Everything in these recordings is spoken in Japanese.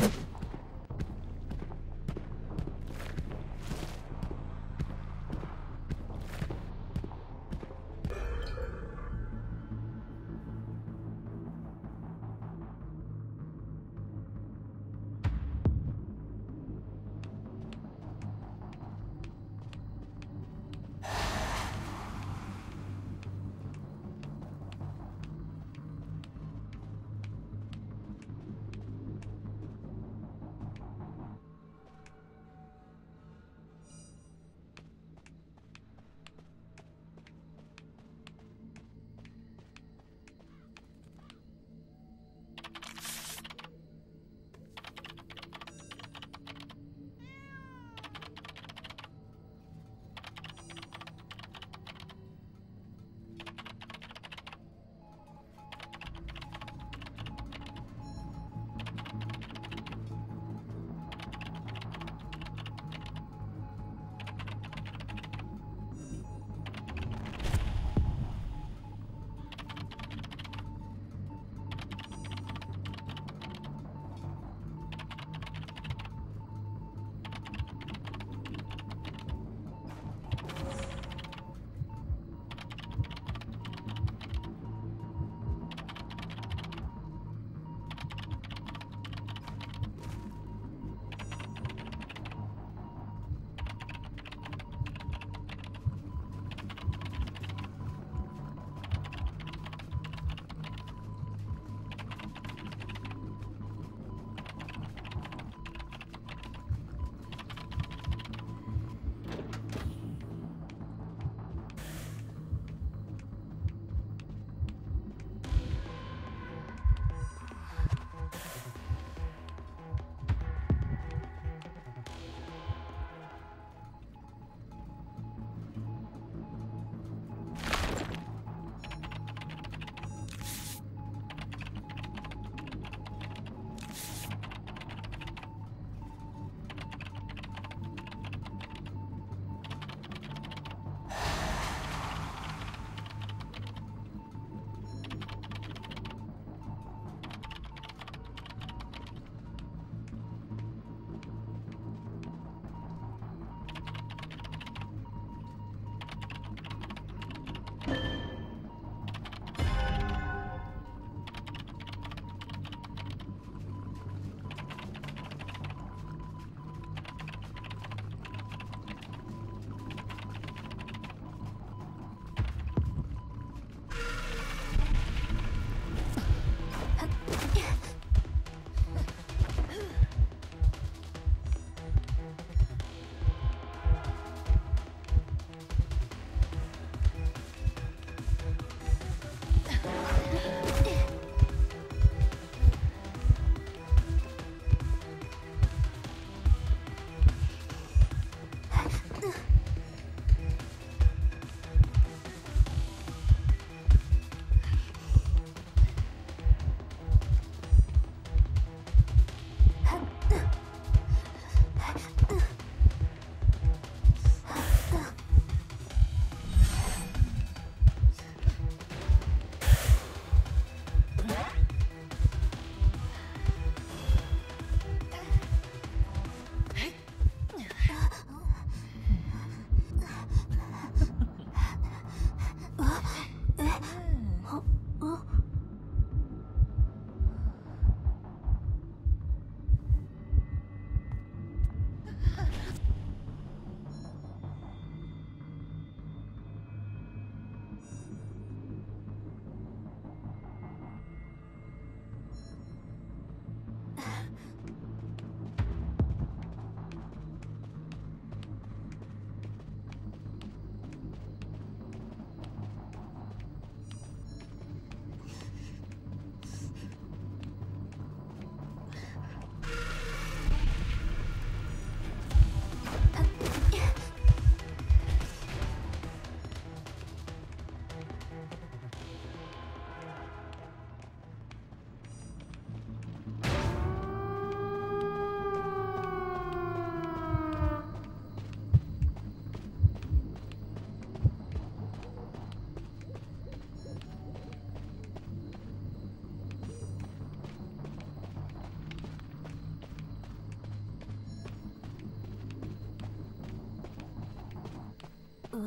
you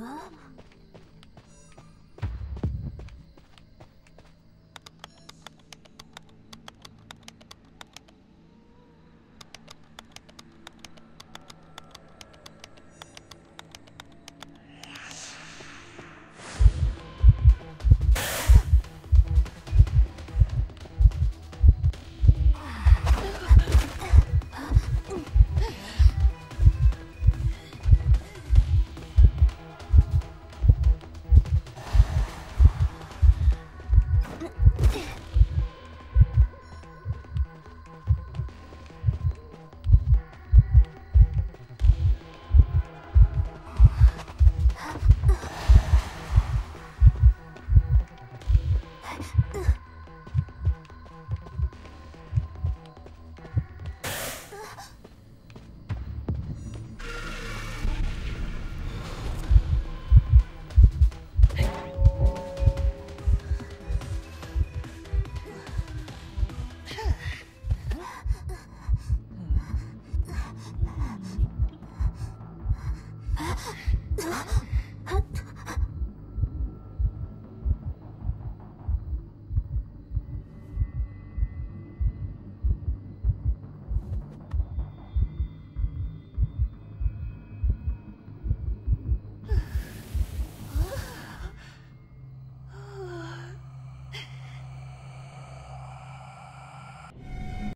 あ